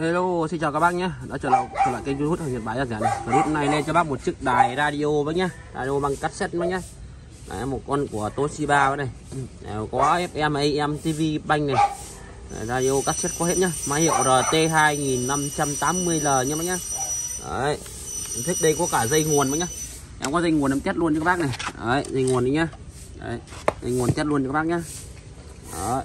Hello, xin chào các bác nhé. Đã trở lại trở lại kênh YouTube Nhật Bái Giản này. Clip này lên cho bác một chiếc đài radio bác nhé. Radio bằng cassette bác nhé. Đấy, một con của Toshiba với này. Ừ, đấy, có FM, AM, TV, banh này. Đấy, radio cassette có hết nhá. Máy hiệu RT 2580L nhé bác nhé. Đấy. Thích đây có cả dây nguồn bác nhé. Em có dây nguồn em test luôn cho các bác này. Đấy, dây nguồn đi nhá. Đấy, dây nguồn test luôn cho các bác nhá. Đấy.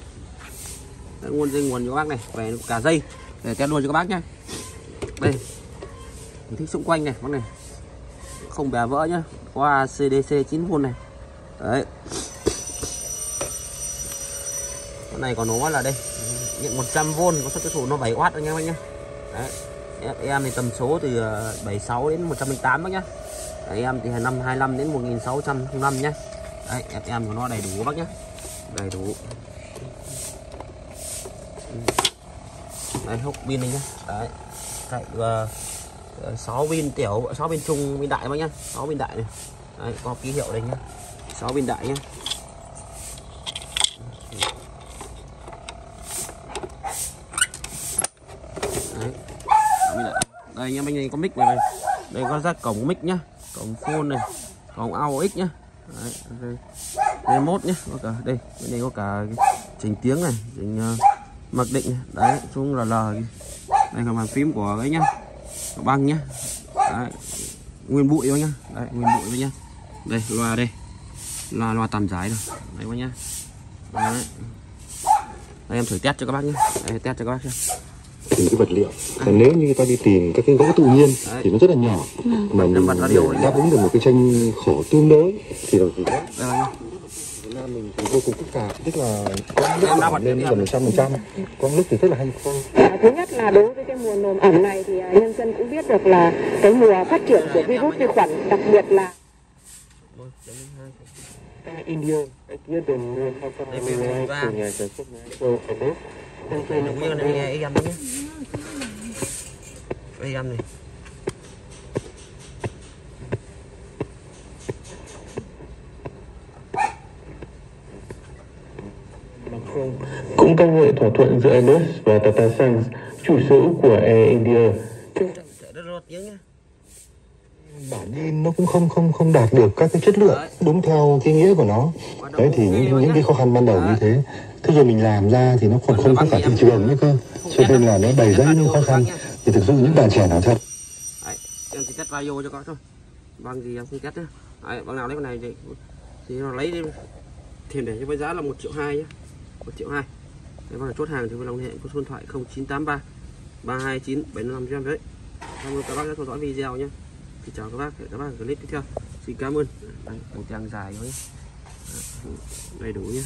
Đấy, nguồn dây nguồn cho các bác này về cả dây để test luôn cho các bác nhé đây. Mình thích xung quanh này bác này. Không bè vỡ nhá. Qua CDC 9V này. Đấy. Cái này có nó là đây. Nhận 100V có xuất tiêu thụ nó 7W anh em ờ, bác nhá. Đấy. Em thì tầm số từ 76 đến 108 bác nhá. Đấy, em thì 525 đến 1605 nhá. Đấy em của nó đầy đủ bác nhá. Đầy đủ đây hút pin này nhá. Đấy. Chạy uh, 6 pin tiểu 6 pin trung pin đại bác nhá. 6 pin đại này. Đấy, có ký hiệu đây nhá. 6 pin đại nhá. Đấy. đây nhá bên này có mic này, này. Đây có ra cổng mic nhá. Cổng phone này. Cổng AUX nhá. Đấy, đây. remote nhá. Có cả đây bên này có cả chỉnh tiếng này. Chỉnh uh, mặc định đấy xuống là lờ đây là bàn phím của ấy nhá của băng nhá. Đấy. nguyên bụi thôi nhá. Đấy nguyên bụi thôi nhá. Đây loa đây. Loa loa tầm giải rồi. Đấy các nhá. Đấy. đây em thử test cho các bác nhé đây, test cho các bác xem tìm cái vật liệu à. nếu như ta đi tìm các cái gỗ tự nhiên thì nó rất là nhỏ mà mình để đáp ứng được một cái tranh khổ tương đối thì là Nam mình thì vô cùng phức tạp tức là có lúc lên gần một trăm phần trăm có lúc thì rất là hay không à, thứ nhất là đối với cái mùa nồm ẩm này thì à, nhân dân cũng biết được là cái mùa phát triển của virus vi khuẩn đặc biệt là India, kia đồn mua sao sao của nhà sản xuất này, ở đấy. Đúng như này nghe em nhé. Em này. Cũng công nghệ thỏa thuận giữa Airbus và Tata Sons, chủ sở hữu của Air India. Bản in nó cũng không không không đạt được các cái chất lượng đúng theo cái nghĩa của nó. Đấy thì những những cái khó khăn ban đầu như thế. Thế rồi mình làm ra thì nó còn không có cả thị trường nữa cơ. Cho nên là nó đầy rẫy những khó khăn. Thì thực sự những bạn trẻ nào thật. Đấy, em chỉ test radio cho các thôi. Vâng, bằng gì em không test nhá. Đấy, bằng nào lấy con này thì thì nó lấy đi. Tiền để cho với giá là một triệu hai nhé. 1 triệu 2 Nếu bằng chốt hàng thì vui lòng hẹn hệ có số điện thoại 0983 329 755 đấy. Cảm ơn các bác đã theo dõi video nhé. Xin chào các bác, hẹn các bác ở clip tiếp theo. Xin cảm ơn. Đây, một trang dài thôi đầy đủ nhé.